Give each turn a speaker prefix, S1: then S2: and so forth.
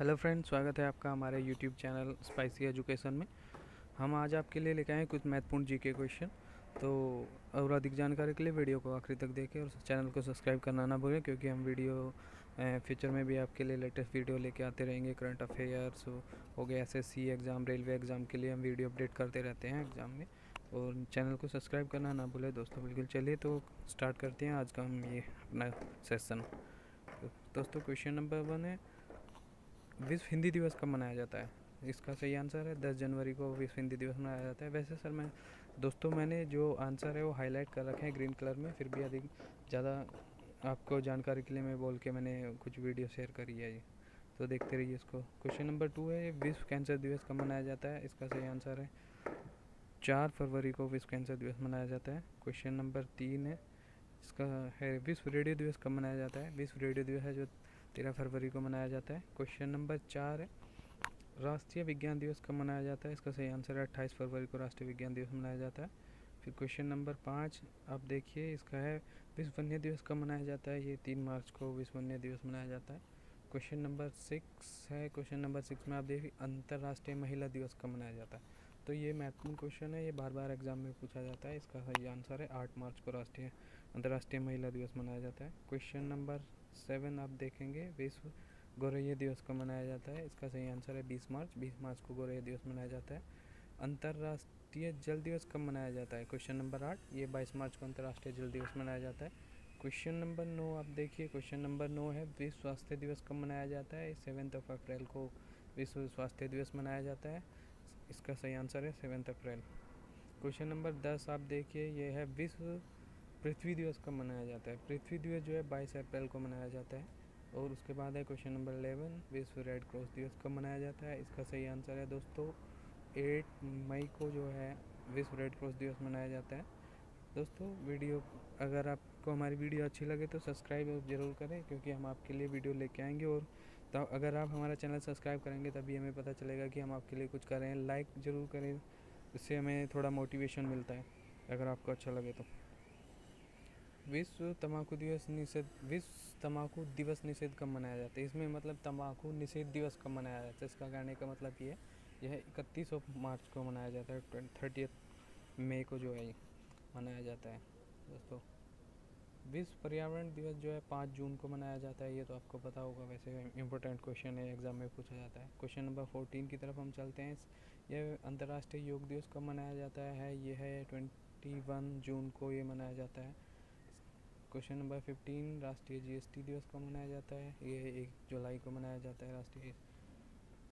S1: Hello friend स्वागत है आपका हमारे यूट्यूब चैनल स्पाइसी एजुकेशन में। हम आज आपके लिए लेके आए कुछ महत्वपूर्ण जी के क्वेश्चन तो और अधिक जानकारी के लिए वीडियो को आखिरी तक देखें और चैनल को सब्सक्राइब करना ना भूलें, क्योंकि हम वीडियो फ्यूचर में भी आपके लिए लेटेस्ट वीडियो लेके आते रहेंगे। करंट अफेयर्स हो गए एस एग्ज़ाम रेलवे एग्ज़ाम के लिए हम वीडियो अपडेट करते रहते हैं एग्ज़ाम में। और चैनल को सब्सक्राइब करना ना भूलें दोस्तों, बिल्कुल चलिए तो स्टार्ट करते हैं। आज का हम ये अपना सेशन तो दोस्तों क्वेश्चन नंबर वन है विश्व हिंदी दिवस कब मनाया जाता है? इसका सही आंसर है दस जनवरी को विश्व हिंदी दिवस मनाया जाता है। वैसे सर मैं, दोस्तों मैंने जो आंसर है वो हाईलाइट कर रखे हैं ग्रीन कलर में, फिर भी अधिक ज़्यादा आपको जानकारी के लिए मैं बोल के मैंने कुछ वीडियो शेयर करी है ये। तो देखते रहिए इसको। क्वेश्चन नंबर टू है, विश्व कैंसर दिवस कब मनाया जाता है? इसका सही आंसर है चार फरवरी को विश्व कैंसर दिवस मनाया जाता है। क्वेश्चन नंबर तीन है, इसका है विश्व रेडियो दिवस कब मनाया जाता है? विश्व रेडियो दिवस है जो तेरह फरवरी को मनाया जाता है। क्वेश्चन नंबर चार है। राष्ट्रीय विज्ञान दिवस कब मनाया जाता है? इसका सही आंसर है, अट्ठाईस फरवरी को राष्ट्रीय विज्ञान दिवस मनाया जाता है। फिर क्वेश्चन नंबर पाँच, आप देखिए, इसका है विश्व वन्य दिवस कब मनाया जाता है? ये तीन मार्च को विश्व वन्य दिवस मनाया जाता है। क्वेश्चन नंबर सिक्स है। क्वेश्चन नंबर सिक्स में आप देखिए, अंतर्राष्ट्रीय महिला दिवस कब मनाया जाता है? तो ये महत्वपूर्ण क्वेश्चन है, ये बार बार एग्ज़ाम में पूछा जाता है। इसका सही आंसर है, आठ मार्च को राष्ट्रीय, अंतर्राष्ट्रीय महिला दिवस मनाया जाता है। क्वेश्चन नंबर सेवन आप देखेंगे विश्व गौरैया दिवस को मनाया जाता है। इसका सही आंसर है बीस मार्च। बीस मार्च को गौरैया दिवस मनाया जाता है। अंतर्राष्ट्रीय जल दिवस कब मनाया जाता है? क्वेश्चन नंबर आठ। ये बाईस मार्च को अंतर्राष्ट्रीय जल दिवस मनाया जाता है। क्वेश्चन नंबर नौ आप देखिए। क्वेश्चन नंबर नौ है, विश्व स्वास्थ्य दिवस कब मनाया जाता है? सेवेंथ ऑफ़ अप्रैल को विश्व स्वास्थ्य दिवस मनाया जाता है। इसका सही आंसर है सेवेंथ अप्रैल। क्वेश्चन नंबर दस आप देखिए। यह है, विश्व पृथ्वी दिवस कब मनाया जाता है। पृथ्वी दिवस जो है, बाईस अप्रैल को मनाया जाता है। और उसके बाद है क्वेश्चन नंबर एलेवन विश्व रेड क्रॉस दिवस कब मनाया जाता है। इसका सही आंसर है दोस्तों एट मई को जो है, विश्व रेड क्रॉस दिवस मनाया जाता है। दोस्तों, वीडियो, अगर आपको हमारी वीडियो अच्छी लगे तो सब्सक्राइब ज़रूर करें, क्योंकि हम आपके लिए वीडियो लेके आएँगे। और तो अगर आप हमारा चैनल सब्सक्राइब करेंगे, तभी हमें पता चलेगा कि हम आपके लिए कुछ कर लाइक ज़रूर करें, इससे हमें थोड़ा मोटिवेशन मिलता है, अगर आपको अच्छा लगे तो। विश्व तम्बाकू दिवस निषेध, विश्व तम्बाकू दिवस निषेध कब मनाया जाता है? इसमें मतलब तम्बाकू निषेध दिवस कब मनाया जाता है? इसका कहने का मतलब ये है, यह इकतीस मार्च को मनाया जाता है थर्टी मई को जो है मनाया जाता है। दोस्तों, विश्व पर्यावरण दिवस जो है पाँच जून को मनाया जाता है, ये तो आपको पता होगा, वैसे इंपॉर्टेंट क्वेश्चन है एग्ज़ाम में पूछा जाता है। क्वेश्चन नंबर फोर्टीन की तरफ़ हम चलते हैं। यह अंतर्राष्ट्रीय योग दिवस कब मनाया जाता है? ये है ट्वेंटी वन जून को ये मनाया जाता है। क्वेश्चन नंबर फिफ्टीन, राष्ट्रीय जीएसटी दिवस कब मनाया जाता है। ये एक जुलाई को मनाया जाता है, राष्ट्रीय